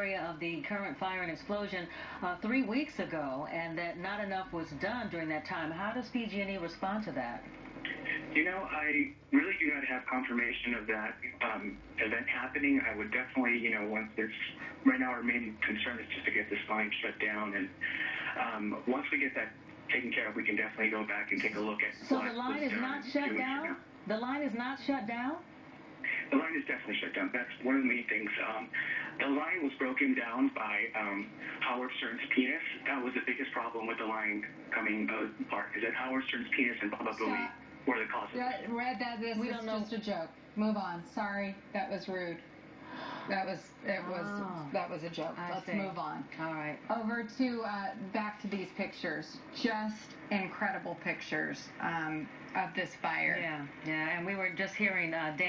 area of the current fire and explosion uh, three weeks ago, and that not enough was done during that time. How does PG&E respond to that? You know, I really do not have confirmation of that um, event happening. I would definitely, you know, once this, right now our main concern is just to get this line shut down. And um, once we get that taken care of, we can definitely go back and take a look at So the line is not shut down? The line is not shut down? The is definitely shut down. That's one of the main things. Um, the line was broken down by um, Howard Stern's penis. That was the biggest problem with the line coming uh, apart. Is that Howard Stern's penis and Baba Booey were the cause of it. Yeah, Red, that this We is don't know. just a joke. Move on. Sorry, that was rude. That was it was Oh. that was a joke. I Let's see. move on. All right. Over to uh, back to these pictures. Just incredible pictures um, of this fire. Yeah, yeah. And we were just hearing uh, Dan.